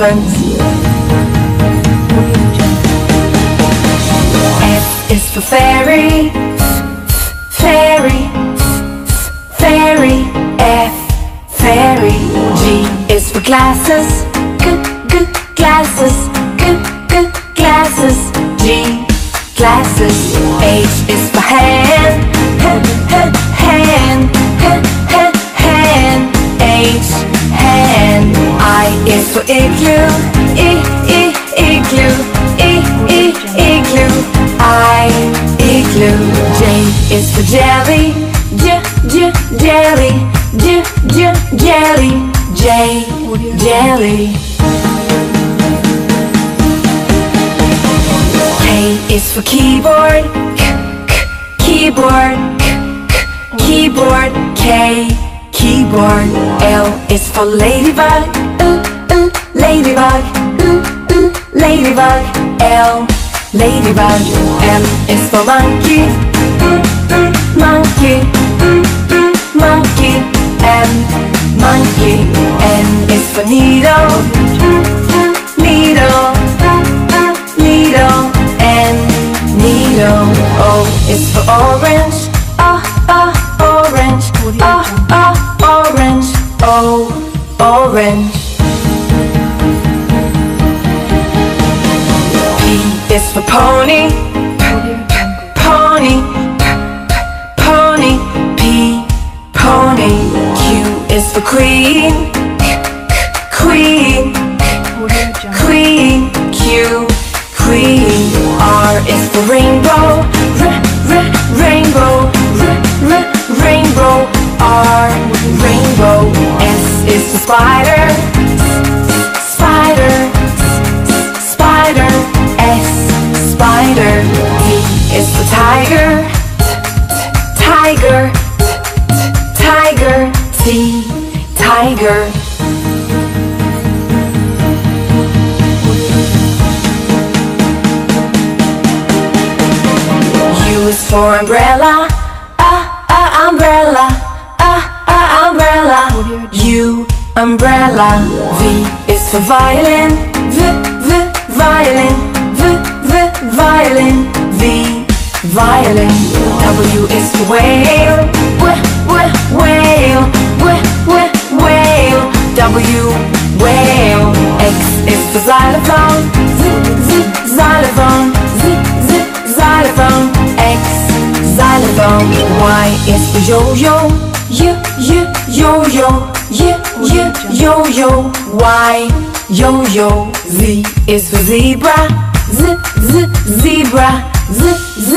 elephant. F is for fairy, fairy, fairy. F fairy. G is for glasses, g g glasses, g g glasses. G glasses. H is for hand, for igloo, i i igloo, i i igloo. I igloo. J is for jelly, j j jelly, j j jelly. J jelly. K is for keyboard, k k keyboard, k k keyboard. K keyboard. L is for ladybug, uh, ladybug, uh, uh, ladybug. L ladybug. M is for monkey, mm, mm, monkey, mm, mm, monkey. M monkey. N is for needle, mm, mm, needle, mm, needle. N needle. O is for orange, Is for pony, pony, pony. P pony. Q is for queen, queen, queen. Q queen. R is for rainbow, r r rainbow, r r rainbow. R rainbow. S is for spider, tiger, tiger. T tiger. U is for umbrella, ah ah umbrella, ah ah umbrella. U umbrella. V is for violin, v v violin, v v violin. V violin. W whale, w w whale, w w whale. W whale. X is for xylophone, z z xylophone, z z xylophone. X xylophone. Y is for yo-yo, y y yo-yo, y y yo-yo. Y yo-yo. Z is for zebra, z z zebra, z z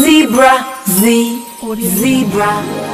zebra, z zebra.